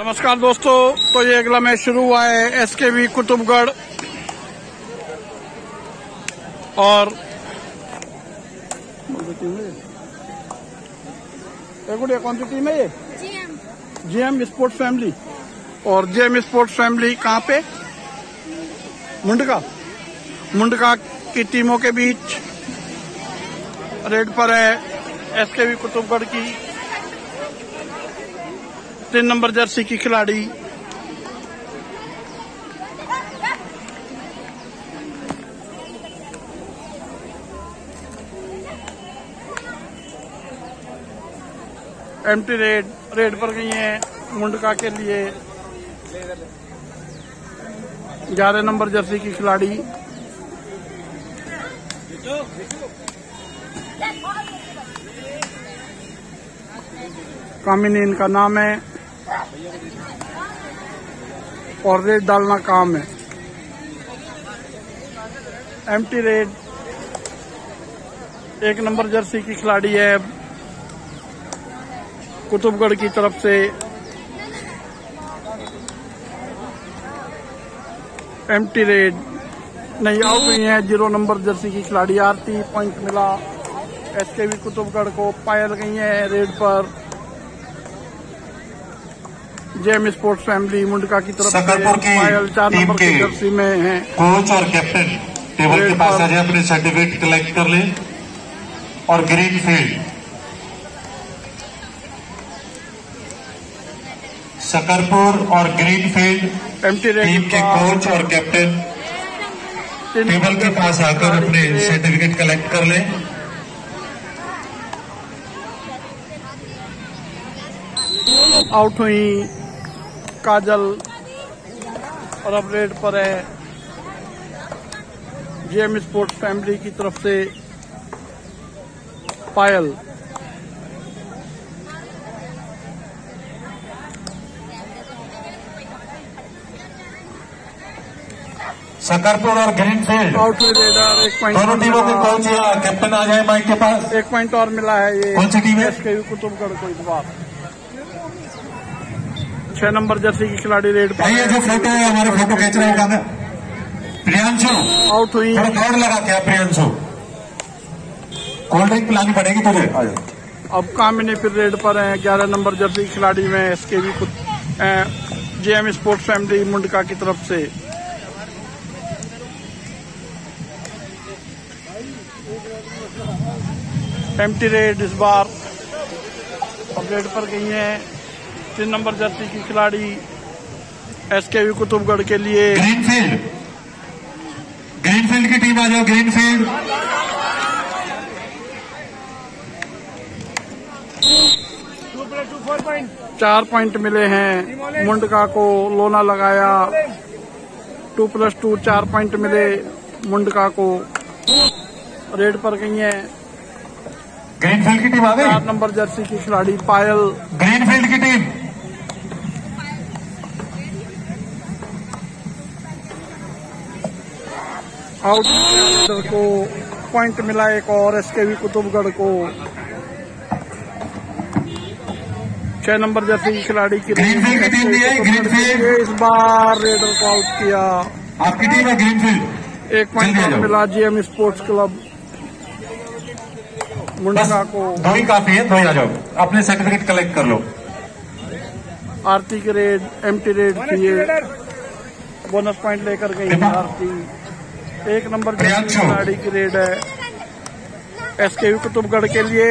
नमस्कार दोस्तों तो ये अगला मैच शुरू हुआ है एस के वी कुतुबगढ़। और गुड़िया कौन सी टीम है ये? जीएम स्पोर्ट्स फैमिली और जीएम स्पोर्ट्स फैमिली कहाँ पे? मुंडका। मुंडका की टीमों के बीच। रेड पर है एस के वी कुतुबगढ़ की। तीन नंबर जर्सी की खिलाड़ी। एमटी रेड रेड पर गई हैं मुंडका के लिए। ग्यारह नंबर जर्सी की खिलाड़ी। कामिनी इनका नाम है। और रेड डालना काम है। एमटी रेड एक नंबर जर्सी की खिलाड़ी है। कुतुबगढ़ की तरफ़ से। एमटी रेड नहीं आउट हुई है ज़ीरो नंबर जर्सी की खिलाड़ी। आरती पॉइंट मिला। एसके भी कुतुबगढ़ को पायल गई है रेड पर। जेएम स्पोर्ट्स फैमिली मुंडका की तरफ़ से पायल चार नंबर की जर्सी में है कोच और कैप्टन टेबल के पास आ जाए अपने सर्टिफिकेट कलेक्ट कर ले और ग्रीन फ़ील्ड सकरपुर और ग्रीनफील्ड एमटी टीम के कोच और कैप्टन टेबल के पास आकर अपने सर्टिफिकेट कलेक्ट कर लें आउट हुई काजल और अब रेड पर है जेएम स्पोर्ट्स फैमिली की तरफ़ से पायल। सकरपुर और ग्रीनफील्ड दोनों टीमों के कोच या कैप्टन आ जाए माइक के पास। एक पॉइंट और मिला है ये कौन सी टीम है? कुतुबगढ़ को इस बार। छह नंबर जर्सी की खिलाड़ी रेड पर ये जो फ़ोटो है हमारे फ़ोटो खींच रहे हो कहाँ प्रियांशु आउट हुई। थोड़ा दौड़ लगा क्या प्रियांशु। कोल्ड ड्रिंक पिलानी पड़ेगी तुझे। आ जाओ। अब कामिनी फिर रेड पर है ग्यारह नंबर जर्सी की खिलाड़ी में एसके भी जेएम स्पोर्ट्स फैमिली मुंडका की तरफ़ से। एमटी रेड इस बार। अब रेड पर गई हैं। तीन नंबर जर्सी की खिलाड़ी एसके वी कुतुबगढ़ के लिए। ग्रीनफील्ड। ग्रीनफील्ड की टीम आ जाओ ग्रीनफील्ड। चार पॉइंट मिले हैं। मुंडका को लोना लगाया। टू प्लस टू चार पॉइंट मिले मुंडका को। रेड पर गई हैं। ग्रीनफील्ड की टीम आ गई। चार नंबर जर्सी की खिलाड़ी पायल। ग्रीनफील्ड की आउट को पॉइंट मिला एक और एसके वी कुतुबगढ़ को। छह नंबर जर्सी की खिलाड़ी की की है। इस बार रेडर को आउट किया। आपकी टीम है ग्रीनफील्ड एक पॉइंट मिला जीएम स्पोर्ट्स क्लब मुंडका को। दो ही काफ़ी है दो ही आ जाओ। अपने सर्टिफिकेट कलेक्ट कर लो। आरती के रेड एमटी रेड ये बोनस पॉइंट लेकर गई आरती। एक नंबर जर्सी प्रियांशु। खिलाड़ी की रेड है। एस एसके कुतुबगढ़ के लिए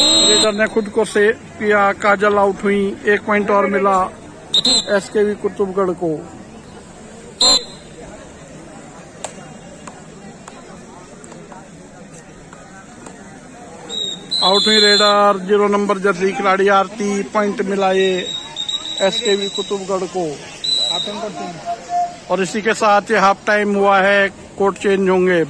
रेडर ने खुद को से किया काजल आउट हुई एक पॉइंट और मिला एस के एसके कुतुबगढ़ को। आउट हुई रेडर ज़ीरो नंबर जर्सी खिलाड़ी आरती पॉइंट मिला ये एसके वी कुतुबगढ़ को। और इसी के साथ ये हाफ़ टाइम हुआ है कोर्ट चेंज होंगे।